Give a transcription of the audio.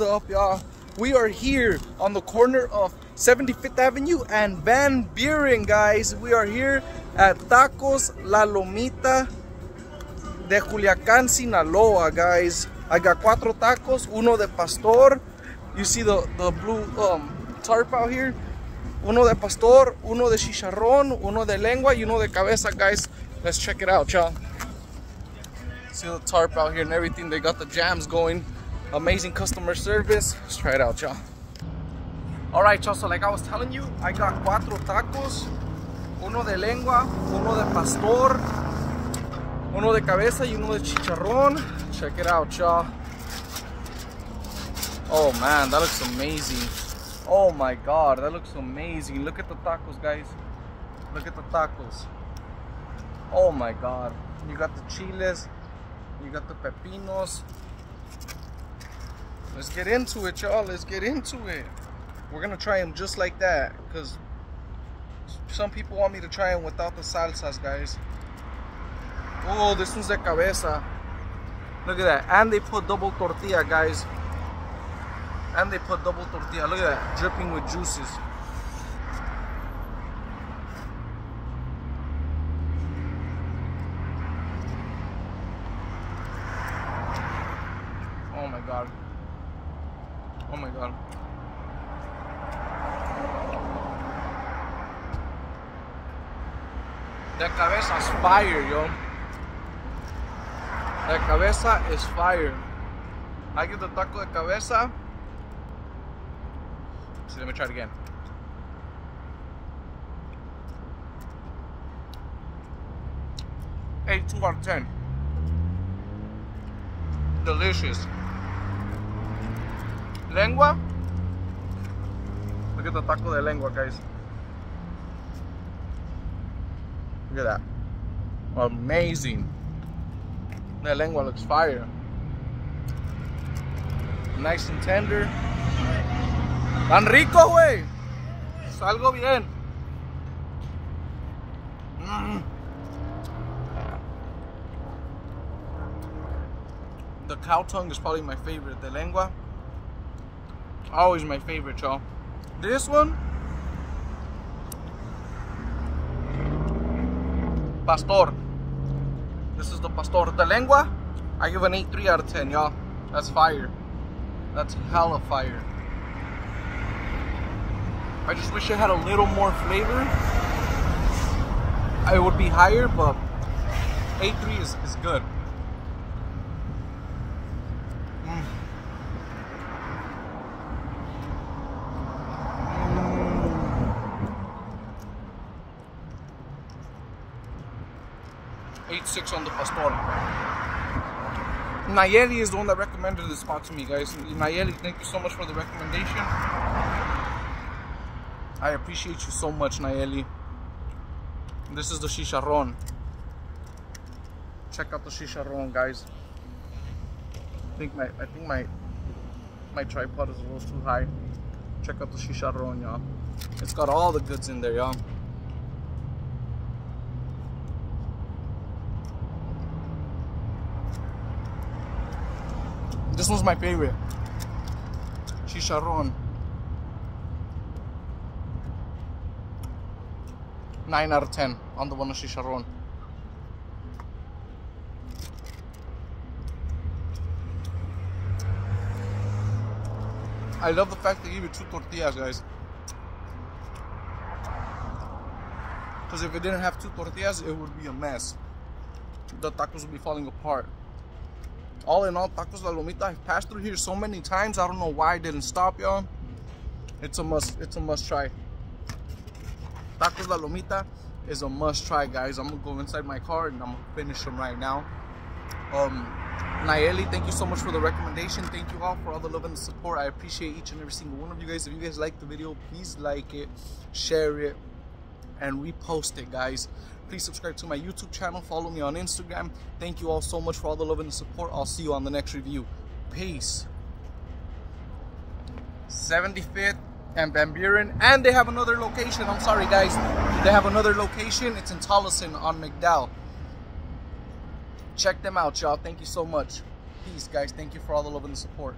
up, y'all? We are here on the corner of 75th Avenue and Van Buren, guys. We are here at Tacos La Lomita de Culiacan, Sinaloa, guys. I got cuatro tacos, uno de pastor. You see the, the blue um, tarp out here? Uno de pastor, uno de chicharrón, uno de lengua, y uno de cabeza, guys. Let's check it out, y'all. See the tarp out here and everything. They got the jams going. Amazing customer service. Let's try it out, y'all. All right, y'all. So like I was telling you, I got cuatro tacos. Uno de lengua, uno de pastor, uno de cabeza y uno de chicharrón. Check it out, y'all. Oh man, that looks amazing. Oh my God, that looks amazing. Look at the tacos, guys. Look at the tacos. Oh my God. You got the chiles, you got the pepinos. Let's get into it, y'all. Let's get into it. We're gonna try them just like that, because some people want me to try them without the salsas, guys. Oh, this one's de cabeza. Look at that. And they put double tortilla, guys. And they put double tortilla. Look at that. Dripping with juices. Oh my god. Oh my god. The cabeza is fire, yo. The cabeza is fire. I get the taco de cabeza. See, let me try it again. Eight, two out of ten. Delicious. Lengua. Look at the taco de lengua, guys. Look at that. Amazing. The lengua looks fire. Nice and tender. Tan rico, güey. Salgo bien. Mm. The cow tongue is probably my favorite. The lengua, always my favorite, y'all. This one, pastor. This is the pastor. de lengua, I give an 8 3 out of 10, y'all. That's fire. That's hella fire. I just wish it had a little more flavor. I would be higher, but 8.3 is, is good. Eight six on the pastor. Nayeli is the one that recommended this spot to me, guys. Nayeli, thank you so much for the recommendation. I appreciate you so much, Nayeli. This is the chicharron. Check out the chicharron, guys. I think my I think my my tripod is a little too high. Check out the chicharron, y'all. It's got all the goods in there, y'all. This one's my favorite. Chicharron. 9 out of 10 on the one of chicharron. I love the fact they give you two tortillas, guys. Because if it didn't have two tortillas, it would be a mess. The tacos would be falling apart. All in all, Tacos La Lomita, I've passed through here so many times. I don't know why I didn't stop, y'all. It's a must. It's a must try. Tacos La Lomita is a must try, guys. I'm gonna go inside my car and I'm gonna finish them right now. Um, Nayeli, thank you so much for the recommendation. Thank you all for all the love and support. I appreciate each and every single one of you guys. If you guys like the video, please like it, share it, and repost it, guys. Please subscribe to my YouTube channel. Follow me on Instagram. Thank you all so much for all the love and the support. I'll see you on the next review. Peace. 75th and Van Buren. And they have another location. I'm sorry, guys. They have another location. It's in Tolleson on McDowell. Check them out, y'all. Thank you so much. Peace, guys. Thank you for all the love and the support.